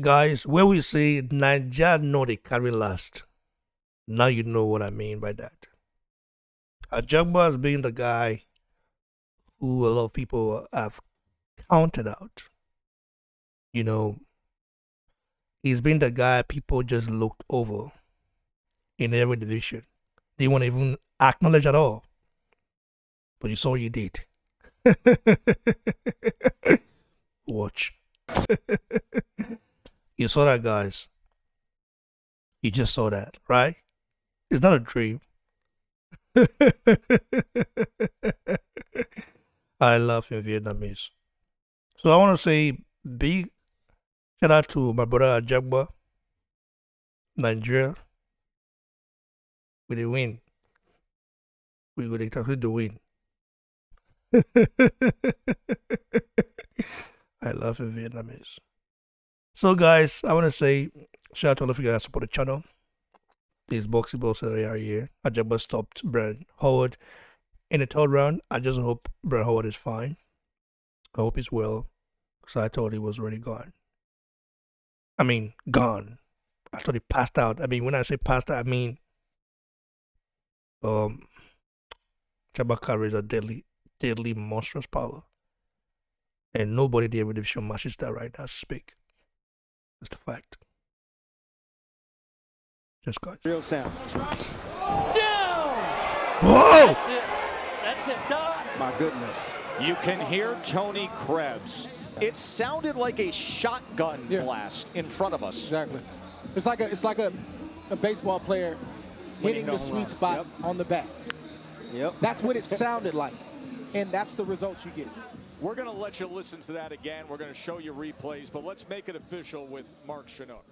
guys, when we say Naija they carry last, now you know what I mean by that. Ajagba has been the guy who a lot of people have counted out. You know, he's been the guy people just looked over in every division. They won't even acknowledge at all. But you saw you did. you saw that, guys. You just saw that, right? It's not a dream. I love in Vietnamese. So I want to say big shout out to my brother Ajagba, Nigeria. With a win. We would exactly the win. I love in Vietnamese. So guys, I want to say shout out to all of you guys that support the channel. These boxing balls that are here. Ajagba stopped Brian Howard in the third round. I just hope Brian Howard is fine. I hope he's well. Because I thought he was already gone. I mean, gone. I thought he passed out. I mean, when I say passed out, I mean, um, Chaba carries a deadly, deadly, monstrous power. And nobody there with division matches that right now speak. That's the fact. Just guys. Real sound. Down! Whoa! That's it. That's it. Done. My goodness. You can hear Tony Krebs. It sounded like a shotgun Yeah. blast in front of us. Exactly. It's like a it's like a, a baseball player hitting the sweet run. spot Yep. on the bat. Yep. That's what it sounded like. And that's the result you get. We're going to let you listen to that again. We're going to show you replays, but let's make it official with Mark Chinook.